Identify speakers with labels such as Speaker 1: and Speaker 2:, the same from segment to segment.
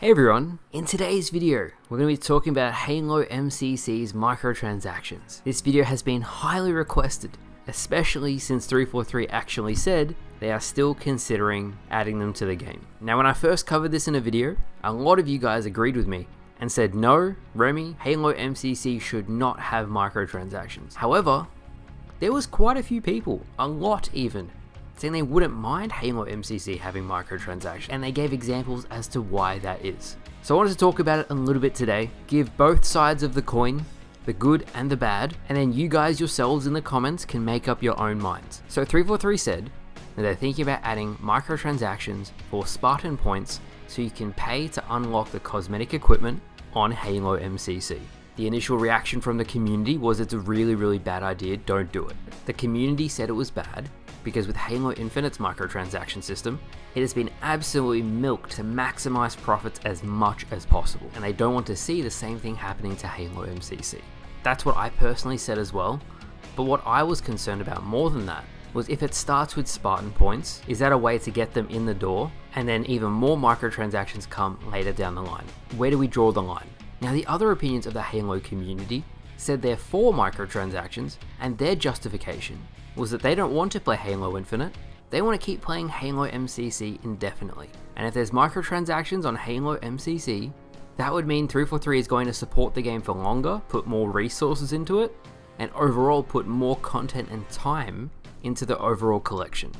Speaker 1: Hey everyone, in today's video, we're going to be talking about Halo MCC's microtransactions. This video has been highly requested, especially since 343 actually said they are still considering adding them to the game. Now when I first covered this in a video, a lot of you guys agreed with me and said no, Remy, Halo MCC should not have microtransactions. However, there was quite a few people, a lot even, saying they wouldn't mind Halo MCC having microtransactions, and they gave examples as to why that is. So I wanted to talk about it a little bit today, give both sides of the coin, the good and the bad, and then you guys yourselves in the comments can make up your own minds. So 343 said that they're thinking about adding microtransactions for Spartan points so you can pay to unlock the cosmetic equipment on Halo MCC. The initial reaction from the community was it's a really, really bad idea, don't do it. The community said it was bad, because with Halo Infinite's microtransaction system, it has been absolutely milked to maximize profits as much as possible, and they don't want to see the same thing happening to Halo MCC. That's what I personally said as well, but what I was concerned about more than that was if it starts with Spartan points, is that a way to get them in the door, and then even more microtransactions come later down the line? Where do we draw the line? Now the other opinions of the Halo community said they're for microtransactions, and their justification was that they don't want to play Halo Infinite, they want to keep playing Halo MCC indefinitely. And if there's microtransactions on Halo MCC, that would mean 343 is going to support the game for longer, put more resources into it, and overall put more content and time into the overall collection.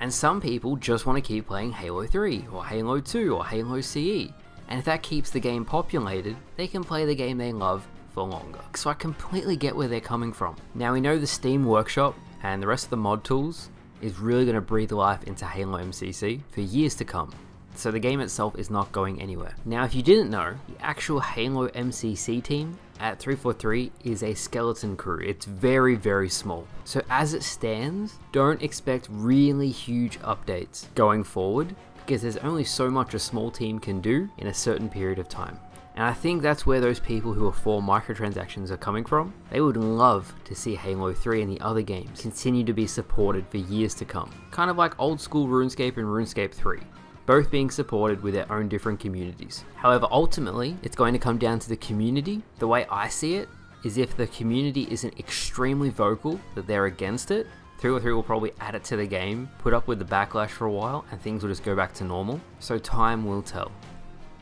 Speaker 1: And some people just want to keep playing Halo 3, or Halo 2, or Halo CE, and if that keeps the game populated, they can play the game they love for longer. So I completely get where they're coming from. Now we know the Steam Workshop and the rest of the mod tools is really going to breathe life into Halo MCC for years to come. So the game itself is not going anywhere. Now if you didn't know, the actual Halo MCC team at 343 is a skeleton crew. It's very, very small. So as it stands, don't expect really huge updates going forward because there's only so much a small team can do in a certain period of time. And I think that's where those people who are for microtransactions are coming from. They would love to see Halo 3 and the other games continue to be supported for years to come. Kind of like old school RuneScape and RuneScape 3 both being supported with their own different communities. However, ultimately, it's going to come down to the community. The way I see it is if the community isn't extremely vocal that they're against it, 343 will probably add it to the game, put up with the backlash for a while, and things will just go back to normal. So time will tell.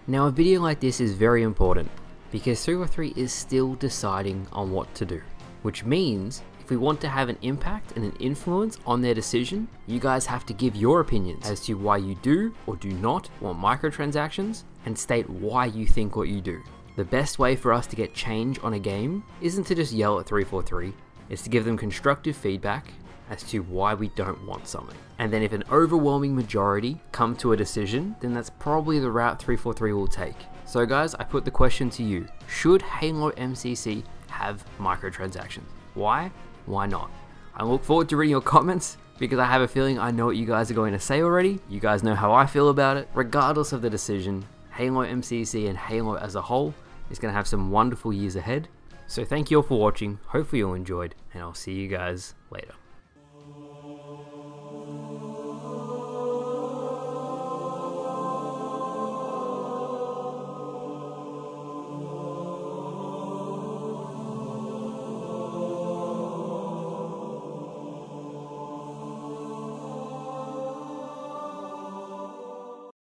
Speaker 1: Now a video like this is very important because 343 is still deciding on what to do, which means if we want to have an impact and an influence on their decision, you guys have to give your opinions as to why you do or do not want microtransactions and state why you think what you do. The best way for us to get change on a game isn't to just yell at 343, it's to give them constructive feedback as to why we don't want something. And then if an overwhelming majority come to a decision, then that's probably the route 343 will take. So guys, I put the question to you. Should Halo MCC have microtransactions? Why? Why not? I look forward to reading your comments because I have a feeling I know what you guys are going to say already. You guys know how I feel about it. Regardless of the decision, Halo MCC and Halo as a whole is going to have some wonderful years ahead. So thank you all for watching, hopefully you all enjoyed, and I'll see you guys later.